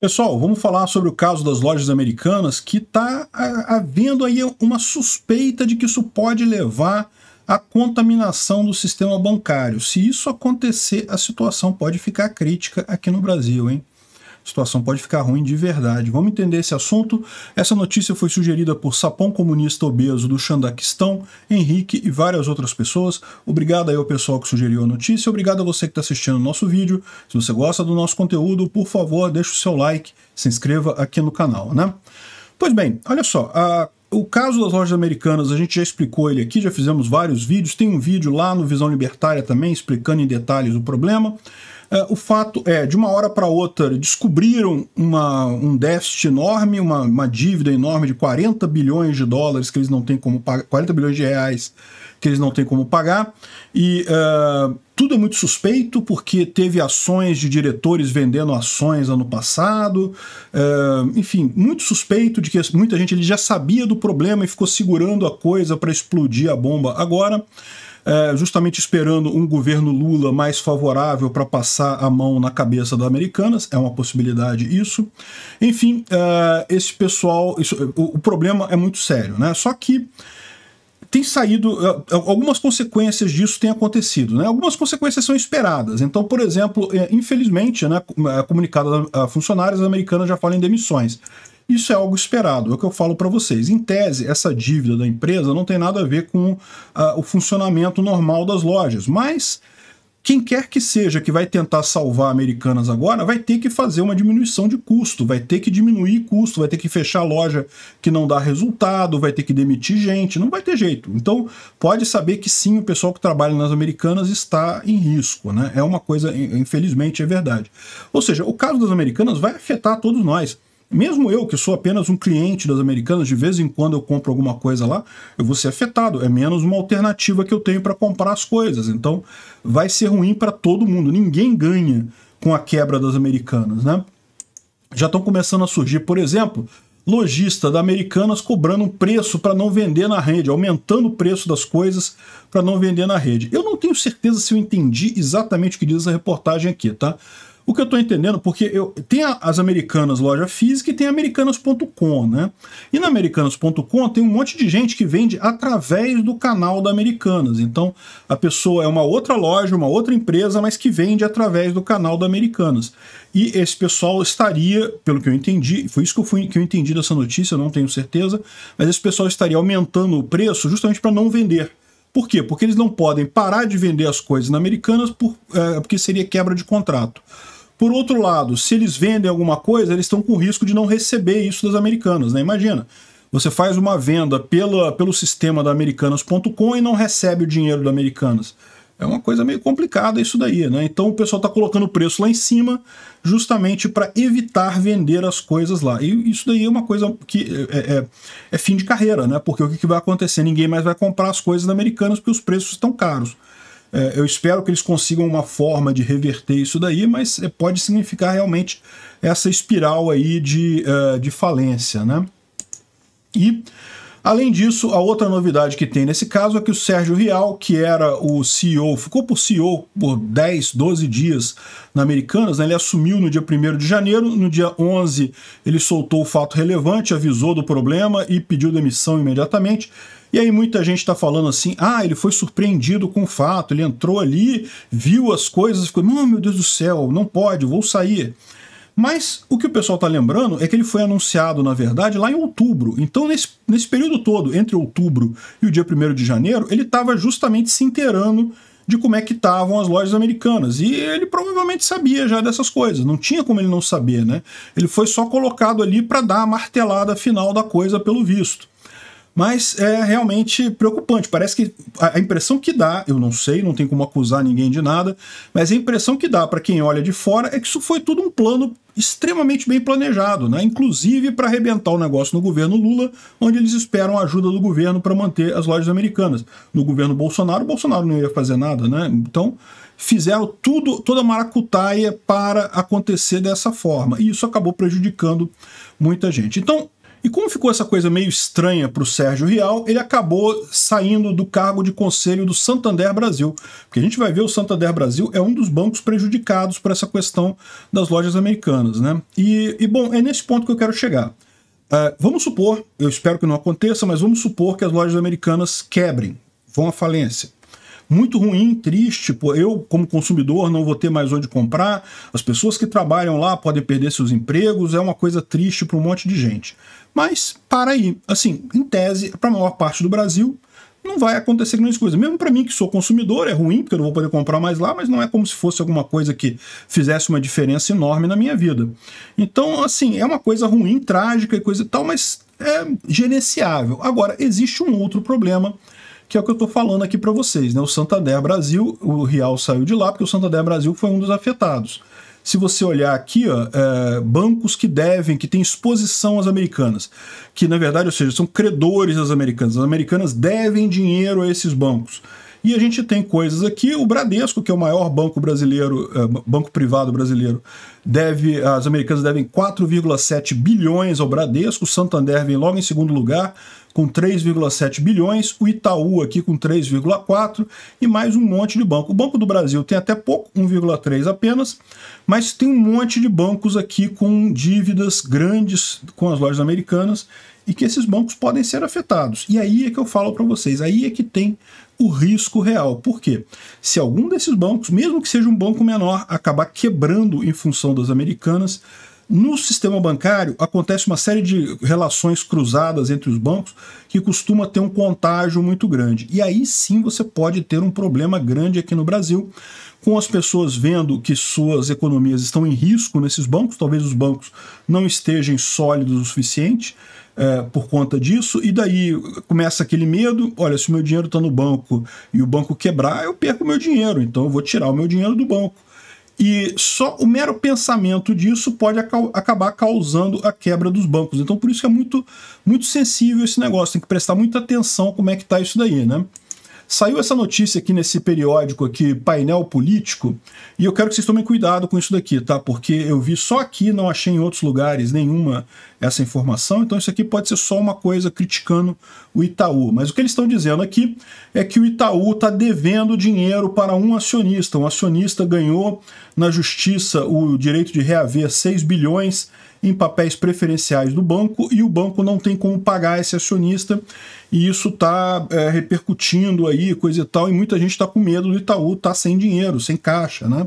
Pessoal, vamos falar sobre o caso das lojas americanas, que está havendo aí uma suspeita de que isso pode levar à contaminação do sistema bancário. Se isso acontecer, a situação pode ficar crítica aqui no Brasil, hein? Situação pode ficar ruim de verdade. Vamos entender esse assunto? Essa notícia foi sugerida por Sapão Comunista Obeso do Xandaquistão, Henrique e várias outras pessoas. Obrigado aí ao pessoal que sugeriu a notícia. Obrigado a você que está assistindo o nosso vídeo. Se você gosta do nosso conteúdo, por favor, deixe o seu like, se inscreva aqui no canal, né? Pois bem, olha só, a o caso das lojas americanas, a gente já explicou ele aqui, já fizemos vários vídeos, tem um vídeo lá no Visão Libertária também, explicando em detalhes o problema. É, o fato é, de uma hora para outra, descobriram uma, um déficit enorme, uma, uma, dívida enorme de 40 bilhões de dólares que eles não têm como pagar, 40 bilhões de reais que eles não têm como pagar. E uh, tudo é muito suspeito, porque teve ações de diretores vendendo ações ano passado. Uh, enfim, muito suspeito de que muita gente ele já sabia do problema e ficou segurando a coisa para explodir a bomba agora é, justamente esperando um governo Lula mais favorável para passar a mão na cabeça das americanas, é uma possibilidade isso. Enfim, é, esse pessoal, isso, o, o problema é muito sério, né? Só que tem saído, é, algumas consequências disso têm acontecido, né? Algumas consequências são esperadas. Então, por exemplo, é, infelizmente, né, comunicado a funcionários americanas já falam em demissões. Isso é algo esperado, é o que eu falo para vocês. Em tese, essa dívida da empresa não tem nada a ver com uh, o funcionamento normal das lojas, mas quem quer que seja que vai tentar salvar Americanas agora vai ter que fazer uma diminuição de custo, vai ter que diminuir custo, vai ter que fechar loja que não dá resultado, vai ter que demitir gente, não vai ter jeito. Então, pode saber que sim, o pessoal que trabalha nas Americanas está em risco, né? É uma coisa, infelizmente, é verdade. Ou seja, o caso das Americanas vai afetar todos nós. Mesmo eu, que sou apenas um cliente das americanas, de vez em quando eu compro alguma coisa lá, eu vou ser afetado. É menos uma alternativa que eu tenho para comprar as coisas. Então, vai ser ruim para todo mundo. Ninguém ganha com a quebra das americanas, né? Já estão começando a surgir, por exemplo, lojista da Americanas cobrando um preço para não vender na rede, aumentando o preço das coisas para não vender na rede. Eu não tenho certeza se eu entendi exatamente o que diz essa reportagem aqui, tá? O que eu estou entendendo, porque eu tem as Americanas loja física e tem Americanas.com, né? E na Americanas.com tem um monte de gente que vende através do canal da Americanas. Então a pessoa é uma outra loja, uma outra empresa, mas que vende através do canal da Americanas. E esse pessoal estaria, pelo que eu entendi, foi isso que eu, fui, que eu entendi dessa notícia, não tenho certeza, mas esse pessoal estaria aumentando o preço justamente para não vender. Por quê? Porque eles não podem parar de vender as coisas na Americanas por, é, porque seria quebra de contrato. Por outro lado, se eles vendem alguma coisa, eles estão com risco de não receber isso das americanas, né? Imagina, você faz uma venda pela, pelo sistema da americanas.com e não recebe o dinheiro da Americanas. É uma coisa meio complicada isso daí, né? Então o pessoal está colocando o preço lá em cima justamente para evitar vender as coisas lá. E isso daí é uma coisa que é, é, é fim de carreira, né? Porque o que, que vai acontecer? Ninguém mais vai comprar as coisas da Americanas porque os preços estão caros. É, eu espero que eles consigam uma forma de reverter isso daí, mas é, pode significar realmente essa espiral aí de, uh, de falência, né? E, além disso, a outra novidade que tem nesse caso é que o Sérgio Rial, que era o CEO, ficou por CEO por 10, 12 dias na Americanas, né? ele assumiu no dia 1 de janeiro, no dia 11 ele soltou o fato relevante, avisou do problema e pediu demissão imediatamente. E aí muita gente está falando assim, ah, ele foi surpreendido com o fato, ele entrou ali, viu as coisas, ficou, oh, meu Deus do céu, não pode, vou sair. Mas o que o pessoal está lembrando é que ele foi anunciado, na verdade, lá em outubro. Então, nesse, nesse período todo, entre outubro e o dia 1 de janeiro, ele estava justamente se inteirando de como é que estavam as lojas americanas. E ele provavelmente sabia já dessas coisas, não tinha como ele não saber, né? Ele foi só colocado ali para dar a martelada final da coisa, pelo visto. Mas é realmente preocupante. Parece que a impressão que dá, eu não sei, não tem como acusar ninguém de nada, mas a impressão que dá para quem olha de fora é que isso foi tudo um plano extremamente bem planejado, né? inclusive para arrebentar o negócio no governo Lula, onde eles esperam a ajuda do governo para manter as lojas americanas. No governo Bolsonaro, o Bolsonaro não ia fazer nada, né? Então fizeram tudo, toda a maracutaia para acontecer dessa forma, e isso acabou prejudicando muita gente. Então, E como ficou essa coisa meio estranha para o Sérgio Rial, ele acabou saindo do cargo de conselho do Santander Brasil. Porque a gente vai ver o Santander Brasil é um dos bancos prejudicados por essa questão das lojas americanas. Né? E, e bom, é nesse ponto que eu quero chegar. Uh, vamos supor, eu espero que não aconteça, mas vamos supor que as lojas americanas quebrem, vão à falência muito ruim, triste. Pô, eu, como consumidor, não vou ter mais onde comprar. As pessoas que trabalham lá podem perder seus empregos. É uma coisa triste para um monte de gente. Mas para aí, assim, em tese, para a maior parte do Brasil, não vai acontecer grandes coisas. Mesmo para mim, que sou consumidor, é ruim, porque eu não vou poder comprar mais lá, mas não é como se fosse alguma coisa que fizesse uma diferença enorme na minha vida. Então, assim, é uma coisa ruim, trágica e coisa e tal, mas é gerenciável. Agora, existe um outro problema que é o que eu estou falando aqui para vocês. Né? O Santander Brasil, o Real saiu de lá porque o Santander Brasil foi um dos afetados. Se você olhar aqui, ó, é, bancos que devem, que têm exposição às americanas, que na verdade, ou seja, são credores às americanas. As americanas devem dinheiro a esses bancos. E a gente tem coisas aqui, o Bradesco, que é o maior banco brasileiro, é, banco privado brasileiro, deve, as americanas devem 4,7 bilhões ao Bradesco, o Santander vem logo em segundo lugar, com 3,7 bilhões, o Itaú aqui com 3,4 e mais um monte de banco. O Banco do Brasil tem até pouco, 1,3 apenas, mas tem um monte de bancos aqui com dívidas grandes com as lojas americanas e que esses bancos podem ser afetados. E aí é que eu falo para vocês, aí é que tem o risco real. Por quê? Se algum desses bancos, mesmo que seja um banco menor, acabar quebrando em função das americanas, no sistema bancário, acontece uma série de relações cruzadas entre os bancos que costuma ter um contágio muito grande. E aí sim você pode ter um problema grande aqui no Brasil, com as pessoas vendo que suas economias estão em risco nesses bancos, talvez os bancos não estejam sólidos o suficiente é, por conta disso, e daí começa aquele medo: olha, se o meu dinheiro está no banco e o banco quebrar, eu perco meu dinheiro, então eu vou tirar o meu dinheiro do banco. E só o mero pensamento disso pode acabar causando a quebra dos bancos. Então, por isso que é muito, muito sensível esse negócio. Tem que prestar muita atenção como é que está isso daí, né? Saiu essa notícia aqui nesse periódico aqui, Painel Político, e eu quero que vocês tomem cuidado com isso daqui, tá? Porque eu vi só aqui, não achei em outros lugares nenhuma essa informação, então isso aqui pode ser só uma coisa criticando o Itaú. Mas o que eles estão dizendo aqui é que o Itaú está devendo dinheiro para um acionista. Um acionista ganhou na justiça o direito de reaver 6 bilhões em papéis preferenciais do banco e o banco não tem como pagar esse acionista e isso está é, repercutindo aí, coisa e tal, e muita gente está com medo do Itaú estar tá sem dinheiro, sem caixa, né?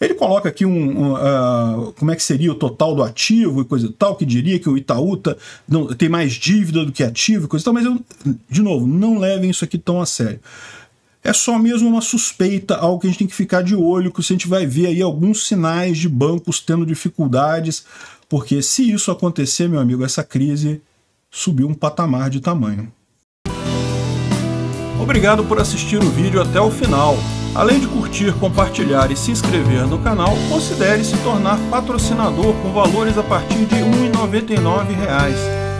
Ele coloca aqui um, um uh, como é que seria o total do ativo e coisa e tal, que diria que o Itaú tá, não, tem mais dívida do que ativo e coisa e tal, mas eu, de novo, não levem isso aqui tão a sério. É só mesmo uma suspeita, algo que a gente tem que ficar de olho, que a gente vai ver aí alguns sinais de bancos tendo dificuldades, porque se isso acontecer, meu amigo, essa crise subiu um patamar de tamanho. Obrigado por assistir o vídeo até o final. Além de curtir, compartilhar e se inscrever no canal, considere se tornar patrocinador com valores a partir de R$ 1,99.